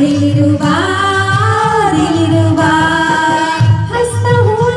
दिलरुबा दिलरुबा हंसता हुआ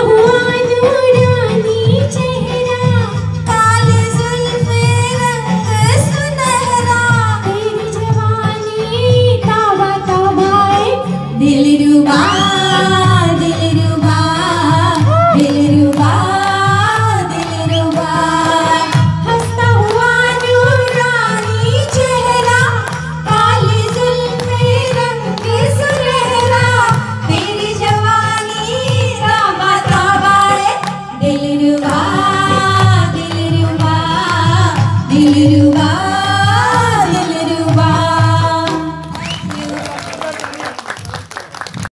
हुआ you by.